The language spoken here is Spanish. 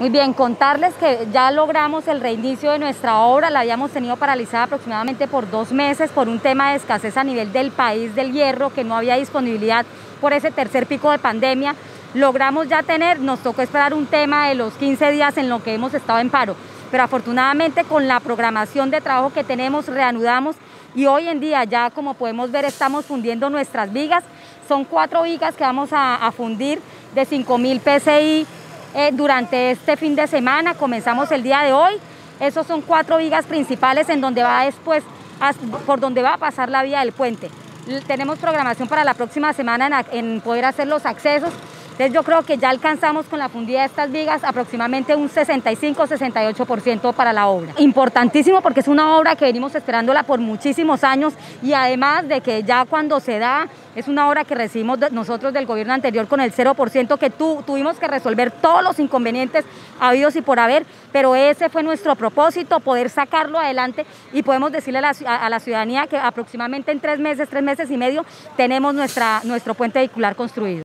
Muy bien, contarles que ya logramos el reinicio de nuestra obra, la habíamos tenido paralizada aproximadamente por dos meses por un tema de escasez a nivel del país del hierro, que no había disponibilidad por ese tercer pico de pandemia. Logramos ya tener, nos tocó esperar un tema de los 15 días en lo que hemos estado en paro, pero afortunadamente con la programación de trabajo que tenemos reanudamos y hoy en día ya como podemos ver estamos fundiendo nuestras vigas, son cuatro vigas que vamos a, fundir de 5.000 PSI eh, durante este fin de semana, comenzamos el día de hoy. Esos son cuatro vigas principales en donde va después, por donde va a pasar la vía del puente. Tenemos programación para la próxima semana en poder hacer los accesos entonces yo creo que ya alcanzamos con la fundida de estas vigas aproximadamente un 65-68% para la obra. Importantísimo porque es una obra que venimos esperándola por muchísimos años y además de que ya cuando se da es una obra que recibimos nosotros del gobierno anterior con el 0% que tuvimos que resolver todos los inconvenientes habidos y por haber, pero ese fue nuestro propósito, poder sacarlo adelante y podemos decirle a la, la ciudadanía que aproximadamente en tres meses, tres meses y medio tenemos nuestra, nuestro puente vehicular construido.